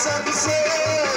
sabe ser.